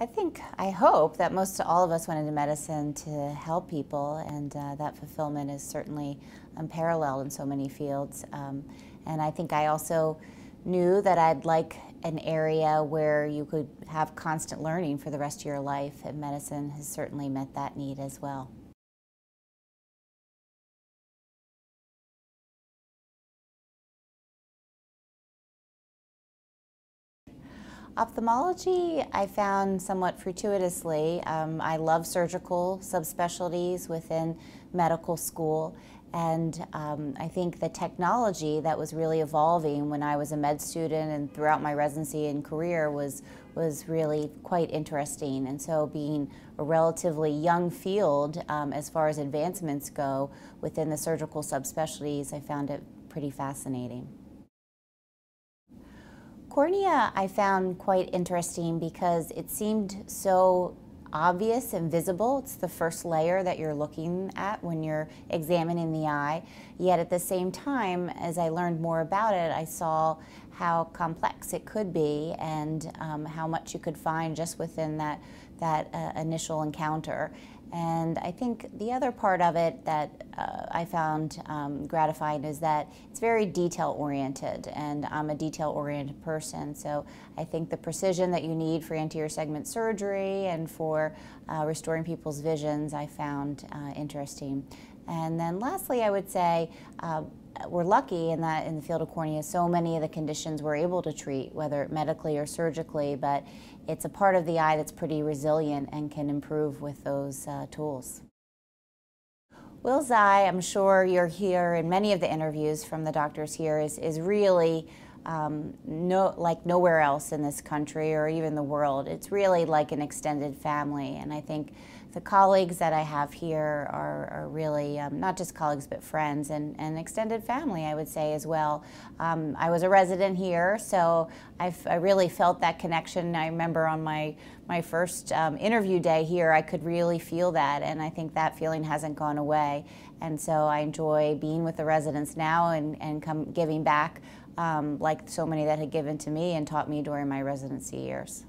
I think, I hope that most all of us went into medicine to help people, and uh, that fulfillment is certainly unparalleled in so many fields. Um, and I think I also knew that I'd like an area where you could have constant learning for the rest of your life, and medicine has certainly met that need as well. Ophthalmology, I found somewhat fortuitously. Um, I love surgical subspecialties within medical school, and um, I think the technology that was really evolving when I was a med student and throughout my residency and career was was really quite interesting. And so, being a relatively young field um, as far as advancements go within the surgical subspecialties, I found it pretty fascinating. Cornea I found quite interesting because it seemed so obvious and visible. It's the first layer that you're looking at when you're examining the eye. Yet at the same time, as I learned more about it, I saw how complex it could be and um, how much you could find just within that, that uh, initial encounter. And I think the other part of it that uh, I found um, gratifying is that it's very detail oriented, and I'm a detail oriented person. So I think the precision that you need for anterior segment surgery and for uh, restoring people's visions, I found uh, interesting. And then lastly, I would say uh, we're lucky in that in the field of cornea, so many of the conditions we're able to treat, whether medically or surgically, but it's a part of the eye that's pretty resilient and can improve with those uh, tools. Wills Eye, I'm sure you're here in many of the interviews from the doctors here, is, is really um, no, like nowhere else in this country or even the world. It's really like an extended family, and I think the colleagues that I have here are, are really um, not just colleagues but friends and, and extended family, I would say as well. Um, I was a resident here, so I've, i really felt that connection. I remember on my, my first um, interview day here, I could really feel that, and I think that feeling hasn't gone away. And so I enjoy being with the residents now and, and come giving back um, like so many that had given to me and taught me during my residency years.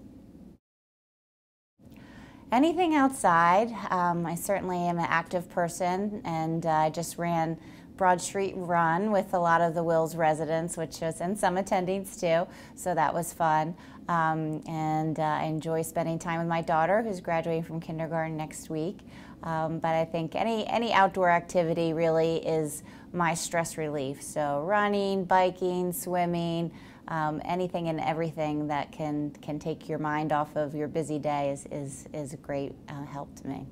Anything outside, um, I certainly am an active person and uh, I just ran Broad Street Run with a lot of the Wills residents, which was, and some attendings too, so that was fun. Um, and uh, I enjoy spending time with my daughter who's graduating from kindergarten next week. Um, but I think any, any outdoor activity really is my stress relief. So running, biking, swimming, um, anything and everything that can, can take your mind off of your busy day is, is, is a great uh, help to me.